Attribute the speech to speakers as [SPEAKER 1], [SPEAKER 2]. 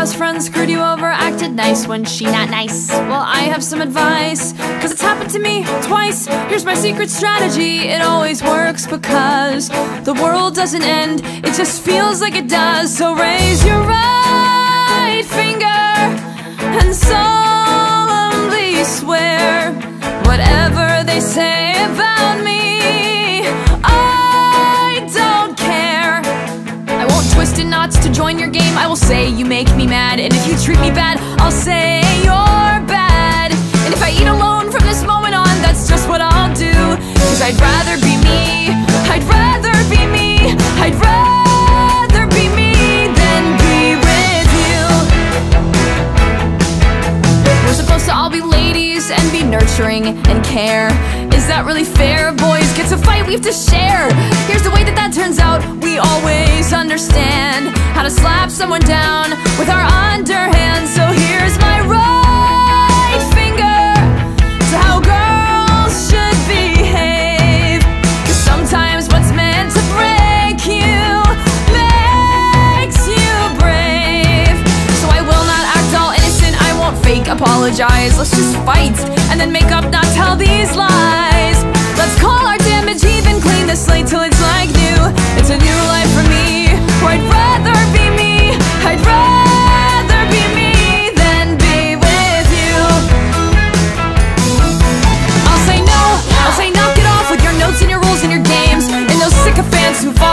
[SPEAKER 1] best friend screwed you over, acted nice when she not nice. Well, I have some advice, cause it's happened to me twice. Here's my secret strategy, it always works because the world doesn't end, it just feels like it does. So raise your right finger and solemnly swear whatever they say about say you make me mad. And if you treat me bad, I'll say you're bad. And if I eat alone from this moment on, that's just what I'll do. Cause I'd rather be me. I'd rather be me. I'd rather be me than be with you. We're supposed to all be ladies and be nurturing and care. Is that really fair? Boys get to fight, we have to share. Here's the way apologize. Let's just fight and then make up, not tell these lies. Let's call our damage even, clean the slate till it's like new. It's a new life for me. Or I'd rather be me. I'd rather be me than be with you. I'll say no. I'll say knock it off with your notes and your rules and your games and those sycophants who fall.